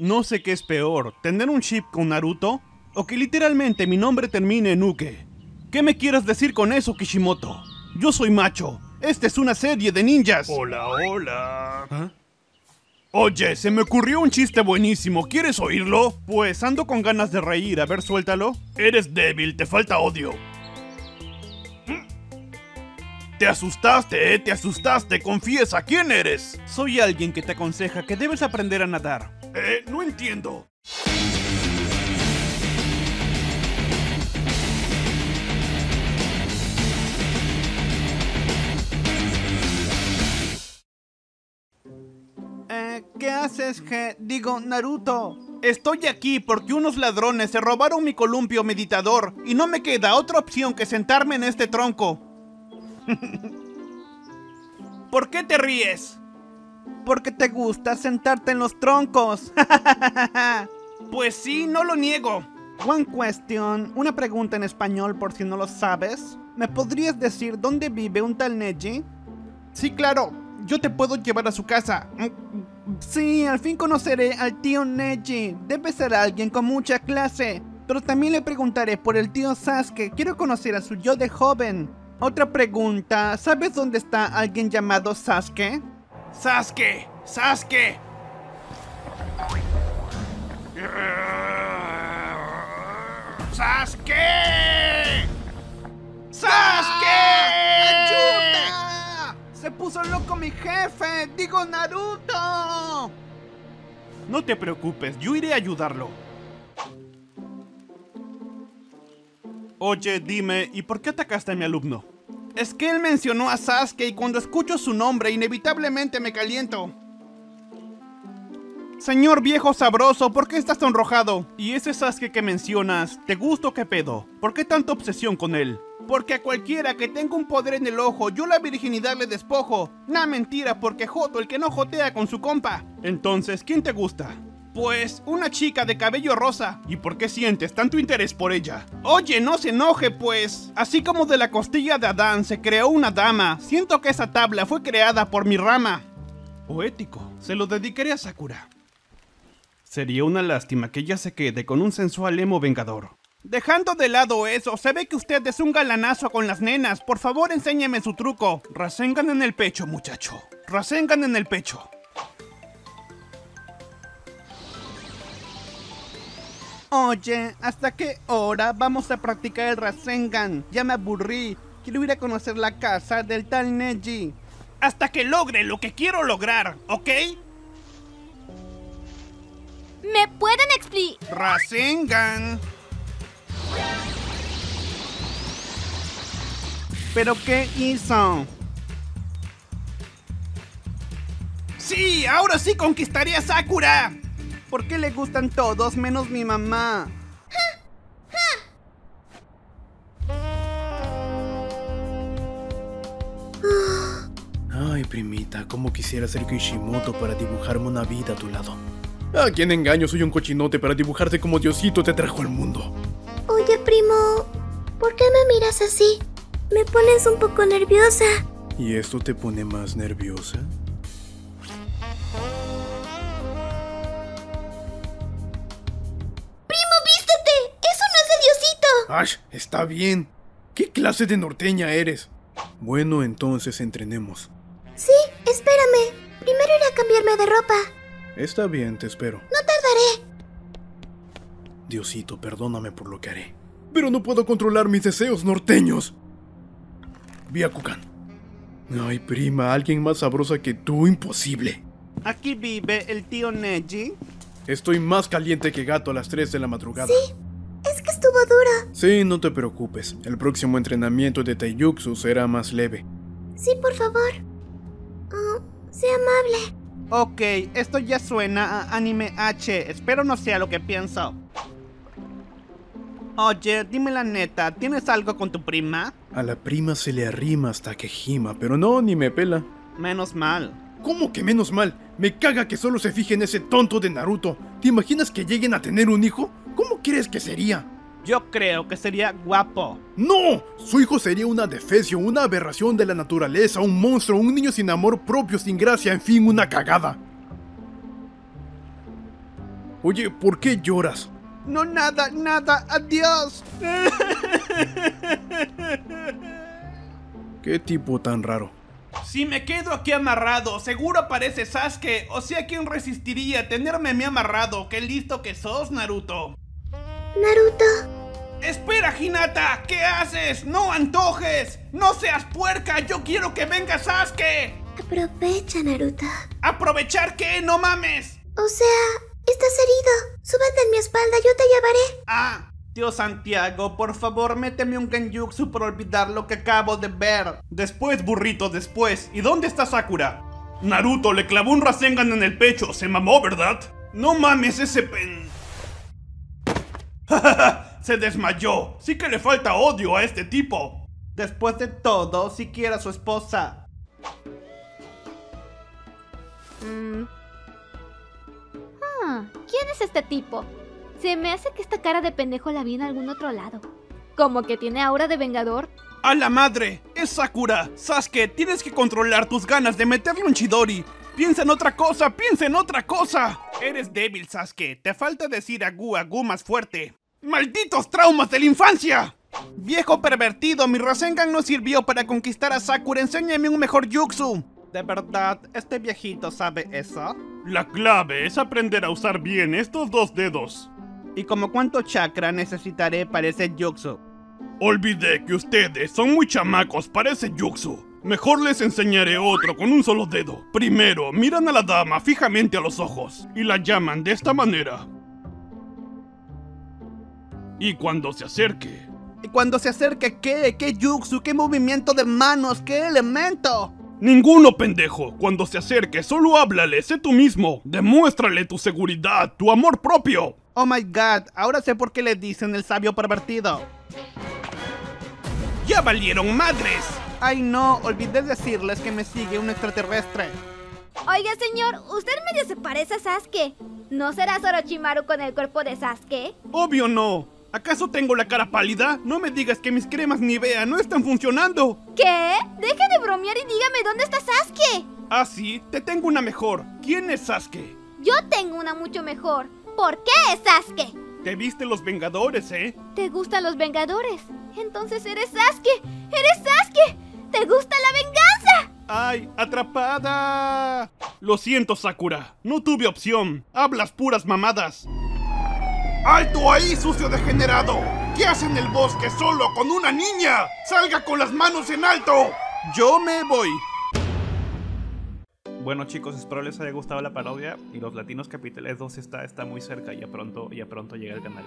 No sé qué es peor, tener un chip con Naruto o que literalmente mi nombre termine en Uke. ¿Qué me quieres decir con eso, Kishimoto? Yo soy macho. Esta es una serie de ninjas. Hola, hola. ¿Ah? Oye, se me ocurrió un chiste buenísimo. ¿Quieres oírlo? Pues ando con ganas de reír. A ver, suéltalo. Eres débil, te falta odio. Te asustaste, ¿eh? Te asustaste. Confiesa, ¿quién eres? Soy alguien que te aconseja que debes aprender a nadar. Eh, no entiendo. Eh, ¿qué haces, G? Digo, Naruto. Estoy aquí porque unos ladrones se robaron mi columpio meditador y no me queda otra opción que sentarme en este tronco. ¿Por qué te ríes? Porque te gusta sentarte en los troncos. pues sí, no lo niego. One question, una pregunta en español por si no lo sabes. ¿Me podrías decir dónde vive un tal Neji? Sí, claro, yo te puedo llevar a su casa. Sí, al fin conoceré al tío Neji. Debe ser alguien con mucha clase. Pero también le preguntaré por el tío Sasuke. Quiero conocer a su yo de joven. Otra pregunta, ¿sabes dónde está alguien llamado Sasuke? Sasuke, Sasuke. ¡Sasuke! ¡Sasuke! ¡Ayuda! ¡Se puso loco mi jefe! ¡Digo Naruto! No te preocupes, yo iré a ayudarlo. Oye, dime, ¿y por qué atacaste a mi alumno? Es que él mencionó a Sasuke y cuando escucho su nombre inevitablemente me caliento. Señor viejo sabroso, ¿por qué estás sonrojado? ¿Y ese Sasuke que mencionas, te gusta o qué pedo? ¿Por qué tanta obsesión con él? Porque a cualquiera que tenga un poder en el ojo, yo la virginidad le despojo. Nah, mentira, porque Joto, el que no jotea con su compa. Entonces, ¿quién te gusta? Pues, una chica de cabello rosa. ¿Y por qué sientes tanto interés por ella? Oye, no se enoje, pues. Así como de la costilla de Adán se creó una dama, siento que esa tabla fue creada por mi rama. Poético. Se lo dedicaré a Sakura. Sería una lástima que ella se quede con un sensual emo vengador. Dejando de lado eso, se ve que usted es un galanazo con las nenas. Por favor, enséñeme su truco. Rasengan en el pecho, muchacho. Rasengan en el pecho. Oye, ¿hasta qué hora vamos a practicar el Rasengan? Ya me aburrí. Quiero ir a conocer la casa del tal Neji. Hasta que logre lo que quiero lograr, ¿ok? ¿Me pueden explicar? Rasengan. ¿Pero qué hizo? ¡Sí! ¡Ahora sí conquistaré a Sakura! ¿Por qué le gustan todos menos mi mamá? Ay, primita, cómo quisiera ser Kishimoto para dibujarme una vida a tu lado. ¿A quién engaño? Soy un cochinote para dibujarte como Diosito te trajo al mundo. Oye, primo, ¿por qué me miras así? Me pones un poco nerviosa. ¿Y esto te pone más nerviosa? ¡Ash! Está bien. ¿Qué clase de norteña eres? Bueno, entonces entrenemos. Sí, espérame. Primero iré a cambiarme de ropa. Está bien, te espero. No tardaré. Diosito, perdóname por lo que haré. Pero no puedo controlar mis deseos norteños. Byakugan. Ay, prima, alguien más sabrosa que tú, imposible. ¿Aquí vive el tío Neji? Estoy más caliente que gato a las 3 de la madrugada. Sí, es que estuvo duro. Sí, no te preocupes. El próximo entrenamiento de Taijutsu será más leve. Sí, por favor. Oh, sea amable. Ok, esto ya suena a anime H. Espero no sea lo que pienso. Oye, dime la neta, ¿tienes algo con tu prima? A la prima se le arrima hasta que gima, pero no, ni me pela. Menos mal. ¿Cómo que menos mal? Me caga que solo se fije en ese tonto de Naruto. ¿Te imaginas que lleguen a tener un hijo? ¿Cómo crees que sería? Yo creo que sería guapo. ¡No! Su hijo sería una defecio, una aberración de la naturaleza, un monstruo, un niño sin amor propio, sin gracia, en fin, una cagada. Oye, ¿por qué lloras? No, nada, nada, adiós. ¿Qué tipo tan raro? Si me quedo aquí amarrado, seguro aparece Sasuke. O sea, ¿quién resistiría tenerme a mí amarrado? Qué listo que sos, Naruto. Naruto. Espera, Hinata, ¿qué haces? No antojes. No seas puerca, yo quiero que venga Sasuke. Aprovecha, Naruto. ¿Aprovechar qué? No mames. O sea, estás herido. Súbete en mi espalda, yo te llevaré. Ah, Tío Santiago, por favor, méteme un genjutsu por olvidar lo que acabo de ver. Después, burrito, después. ¿Y dónde está Sakura? Naruto le clavó un Rasengan en el pecho. Se mamó, ¿verdad? No mames, ese pen... Se desmayó. Sí que le falta odio a este tipo. Después de todo, si quiere a su esposa. Mm. Ah, ¿Quién es este tipo? Se me hace que esta cara de pendejo la vi en algún otro lado. Como que tiene aura de vengador. ¡A la madre! ¡Es Sakura! Sasuke, tienes que controlar tus ganas de meterle un Chidori. Piensa en otra cosa, piensa en otra cosa. Eres débil, Sasuke. Te falta decir agu agu más fuerte. ¡Malditos traumas de la infancia! Viejo pervertido, mi Rasengan no sirvió para conquistar a Sakura. Enséñame un mejor jutsu. ¿De verdad este viejito sabe eso? La clave es aprender a usar bien estos dos dedos. ¿Y como cuánto chakra necesitaré para ese jutsu? Olvidé que ustedes son muy chamacos para ese jutsu. Mejor les enseñaré otro con un solo dedo. Primero, miran a la dama fijamente a los ojos y la llaman de esta manera. Y cuando se acerque... ¿Y cuando se acerque qué? ¿Qué jutsu? ¿Qué movimiento de manos? ¿Qué elemento? Ninguno, pendejo. Cuando se acerque, solo háblale, sé tú mismo. Demuéstrale tu seguridad, tu amor propio. Oh my god, ahora sé por qué le dicen el sabio pervertido. ¡Ya valieron madres! Ay no, olvidé decirles que me sigue un extraterrestre. Oiga, señor, usted medio se parece a Sasuke. ¿No será Orochimaru con el cuerpo de Sasuke? Obvio no. ¿Acaso tengo la cara pálida? No me digas que mis cremas Nivea no están funcionando. ¿Qué? Deje de bromear y dígame dónde está Sasuke. Ah, sí, te tengo una mejor. ¿Quién es Sasuke? Yo tengo una mucho mejor. ¿Por qué es Sasuke? Te viste los Vengadores, ¿eh? ¿Te gustan los Vengadores? Entonces eres Sasuke. ¡Eres Sasuke! ¿Te gusta la venganza? ¡Ay, atrapada! Lo siento, Sakura. No tuve opción. Hablas puras mamadas. ¡Alto ahí, sucio degenerado! ¿Qué hace en el bosque solo con una niña? ¡Salga con las manos en alto! Yo me voy. Bueno chicos, espero les haya gustado la parodia y los Latinos Capítulos 2 está, está muy cerca, ya pronto, ya pronto llega el canal.